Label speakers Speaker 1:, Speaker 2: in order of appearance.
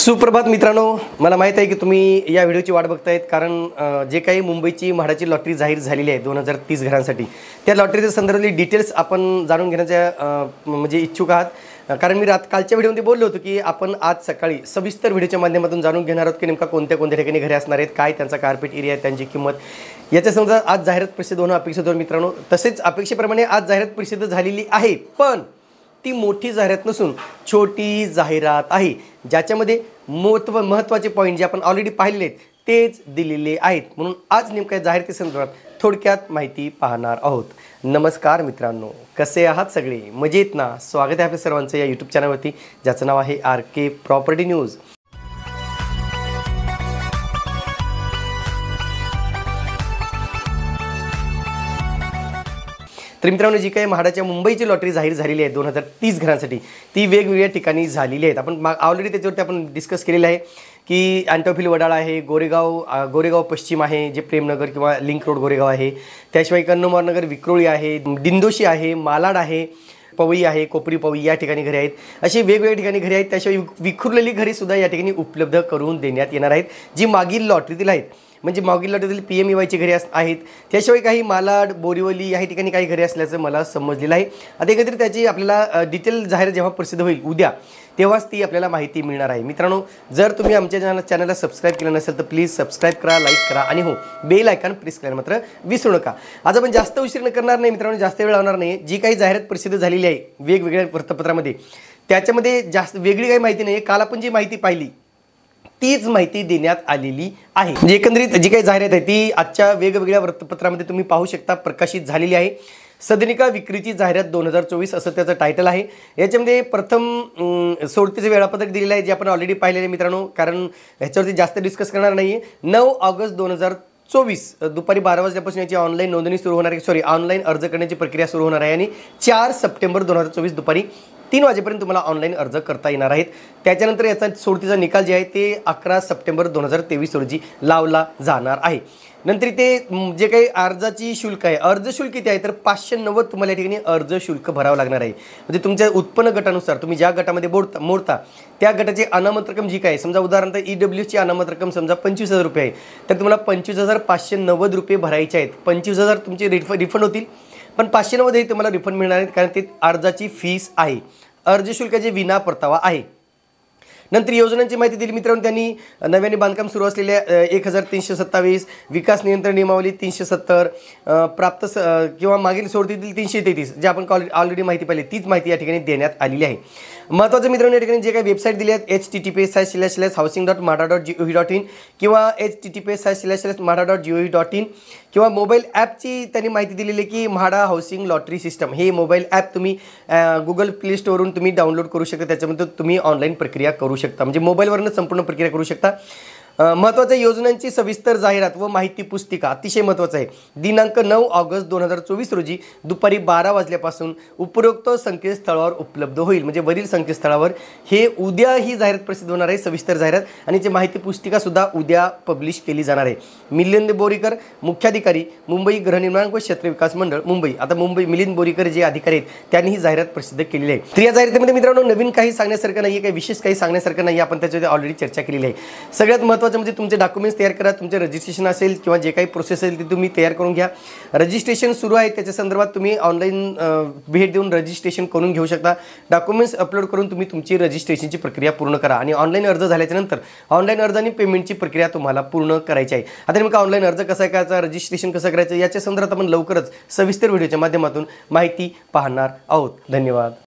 Speaker 1: सुप्रभात मित्रांनो मला माहीत आहे की तुम्ही या व्हिडिओची वाट बघतायत कारण जे काही मुंबईची म्हाडाची लॉटरी जाहीर झालेली आहे दोन हजार तीस घरांसाठी त्या लॉटरीच्या संदर्भातली डिटेल्स आपण जाणून घेण्याच्या म्हणजे इच्छुक आहात. कारण मी रात कालच्या व्हिडिओमध्ये बोललो होतो की आपण आज सकाळी सविस्तर व्हिडिओच्या माध्यमातून जाणून घेणार आहोत की नेमका कोणत्या कोणत्या ठिकाणी घरे असणार आहेत काय त्यांचा कार्पेट एरिया आहे त्यांची किंमत. याच्या समजा आज जाहिरात प्रसिद्ध होणं अपेक्षित होतं मित्रांनो तसेच अपेक्षेप्रमाणे आज जाहिरात परिषद झालेली आहे. पण ती मोठी जाहिरात नसून छोटी जाहिरात आहे. ज्याच्यामध्ये महत्त्व महत्त्वाचे पॉईंट जे आपण ऑलरेडी पाहिलेले आहेत तेच दिलेले आहेत. म्हणून आज नेमक्या जाहिराती संदर्भात थोडक्यात माहिती पाहणार आहोत. नमस्कार मित्रांनो कसे आहात सगळे? मजेत ना? स्वागत आहे आपल्या सर्वांचं या यूट्यूब चॅनलवरती ज्याचं नाव आहे आर के प्रॉपर्टी न्यूज तर मित्रांनो जी काही म्हाडाच्या मुंबईची लॉटरी जाहीर झालेली आहे दोन हजार तीस घरांसाठी ती वेगवेगळ्या ठिकाणी झालेली आहेत. आपण ऑलरेडी त्याच्यावरती आपण डिस्कस केलेलं आहे की अँटोफिल वडाळ आहे गोरेगाव गोरेगाव पश्चिम आहे जे प्रेमनगर किंवा लिंक रोड गोरेगाव आहे. त्याशिवाय कन्नमारनगर विक्रोळी आहे दिंदोशी आहे मालाड आहे पवई आहे कोपरी पवई या ठिकाणी घरे आहेत. अशी वेगवेगळ्या ठिकाणी घरे आहेत त्याशिवाय विखुरलेली घरीसुद्धा या ठिकाणी उपलब्ध करून देण्यात येणार आहेत जी मागील लॉटरीतील आहेत. म्हणजे मागील लॉटरीतील पी एम ई वायची घरे अस आहेत. त्याशिवाय काही मालाड बोरिवली या ठिकाणी काही घरे असल्याचं मला समजलेलं आहे. आता एकत्रित त्याची आपल्याला डिटेल जाहीर जेव्हा प्रसिद्ध होईल उद्या तेव्हाच ती आपल्याला माहिती मिळणार आहे. मित्रांनो जर तुम्ही आमच्या चॅनल चॅनलला सबस्क्राईब केलं नसेल तर प्लीज सबस्क्राईब करा लाईक करा आणि हो बेल आयकॉन प्रेस करायला मात्र विसरू नका. आज आपण जास्त उशीर न करणार नाही मित्रांनो जास्त वेळ लावणार नाही. जी काही जाहिरात प्रसिद्ध झालेली आहे वेगवेगळ्या वृत्तपत्रामध्ये त्याच्यामध्ये जास्त वेगळी काही माहिती नाही काल आपण जी माहिती पाहिली तीच माहिती देण्यात आलेली आहे. म्हणजे एकंदरीत जी काही जाहिरात आहे ती आजच्या वेगवेगळ्या वृत्तपत्रामध्ये तुम्ही पाहू शकता प्रकाशित झालेली आहे. सदनिका विक्रीची जाहिरात दोन हजार चोवीस असं त्याचं टायटल आहे. याच्यामध्ये प्रथम अं, सोडतीचं वेळापत्रक दिलेलं आहे जे आपण ऑलरेडी पाहिलेलं आहे मित्रांनो कारण ह्याच्यावरती जास्त डिस्कस करणार नाही आहे नऊ ऑगस्ट दोन हजार चोवीस दुपारी बारा वाजल्यापासून याची ऑनलाईन नोंदणी सुरू होणार आहे. सॉरी ऑनलाईन अर्ज करण्याची प्रक्रिया सुरू होणार आहे. आणि चार सप्टेंबर दोन हजार चोवीस दुपारी तीन वाजेपर्यंत तुम्हाला ऑनलाईन अर्ज करता येणार आहेत. त्याच्यानंतर याचा सोडतीचा निकाल जे आहे ते अकरा सप्टेंबर दोन हजार तेवीस रोजी लावला जाणार आहे. नंतर इथे जे काही अर्जाची शुल्क आहे अर्ज शुल्क किती आहे? तर पाचशे नव्वद तुम्हाला या ठिकाणी अर्ज शुल्क भरावं लागणार आहे. म्हणजे तुमच्या उत्पन्न गटानुसार तुम्ही ज्या गटामध्ये बोडता मोडता त्या गटाची अनामत रक्कम जी काय आहे, समजा उदाहरणार्थ ई डब्ल्यूची अनामत रक्कम समजा पंचवीस हजार रुपये आहे तर तुम्हाला पंचवीस हजार पाचशे नव्वद रुपये भरायचे आहेत. पंचवीस हजार तुमचे रिफ रिफंड होतील. पण पाचशे नव्वद तुम्हाला रिफंड मिळणार आहेत कारण ते अर्जाची फीस आहे. अर्ज शुल्काचे विना परतावा आहे. नंतर योजनांची माहिती दिली मित्रांनो त्यांनी नव्याने बांधकाम सुरू असलेल्या एक हजार तीनशे सत्तावीस विकास नियंत्रण नियमावली तीनशे सत्तर प्राप्त स किंवा मागील सोडतीतील तीनशे तेहतीस जे आपण कॉल ऑलरेडी माहिती पाहिली तीच माहिती या ठिकाणी देण्यात आलेली आहे. महत्त्वाचं मित्रांनो या ठिकाणी जे काही वेबसाईट दिली आहेत H T T P S I slash slash housing dot Mhada dot G O V dot in किंवा H T T P S I slash slash Mhada dot G O V dot in किंवा mobile ॲपची त्यांनी माहिती दिलेली आहे की MHADA housing lottery system हे mobile app तुम्ही गुगल प्ले स्टोरवरून तुम्ही डाउनलोड करू शकता त्याच्यामध्ये तुम्ही ऑनलाईन प्रक्रिया करू शकता. म्हणजे मोबाईलवरनं संपूर्ण प्रक्रिया करू शकता. महत्त्वाच्या योजनांची सविस्तर जाहिरात व माहिती पुस्तिका अतिशय महत्त्वाचं आहे. दिनांक नऊ ऑगस्ट दोन हजार चोवीस रोजी दुपारी बारा वाजल्यापासून उपरोक्त संकेतस्थळावर उपलब्ध होईल. म्हणजे वरील संकेतस्थळावर हे उद्या ही जाहिरात प्रसिद्ध होणार आहे सविस्तर जाहिरात. आणि जी माहिती पुस्तिका सुद्धा उद्या पब्लिश केली जाणार आहे. मिलिंद बोरीकर मुख्याधिकारी मुंबई गृहनिर्माण व क्षेत्र विकास मंडळ मुंबई. आता मुंबई मिलिंद बोरीकर जे अधिकारी आहेत त्यांनी ही जाहिरात प्रसिद्ध केलेली आहे. तर या जाहिरातीमध्ये मित्रांनो नवीन काही सांगण्यासारखं नाही आहे काही विशेष काही सांगण्यासारखं नाही आपण त्याच्यावर ऑलरेडी चर्चा केलेली आहे. सगळ्यात महत्त्वाचं म्हणजे तुमचे डॉक्युमेंट्स तयार करा तुमचे रजिस्ट्रेशन असेल किंवा जे काही प्रोसेस असेल ते तुम्ही तयार करून घ्या. रजिस्ट्रेशन सुरू आहे त्याच्या संदर्भात तुम्ही ऑनलाईन भेट देऊन रजिस्ट्रेशन करून घेऊ शकता. डॉक्युमेंट्स अपलोड करून तुम्ही तुमची रजिस्ट्रेशनची प्रक्रिया पूर्ण करा. आणि ऑनलाईन अर्ज झाल्याच्यानंतर ऑनलाईन अर्ज आणि पेमेंटची प्रक्रिया तुम्हाला पूर्ण करायची आहे. आता नेमका ऑनलाईन अर्ज कसा करायचा रजिस्ट्रेशन कसं करायचं याच्या संदर्भात आपण लवकरच सविस्तर व्हिडिओच्या माध्यमातून माहिती पाहणार आहोत. धन्यवाद.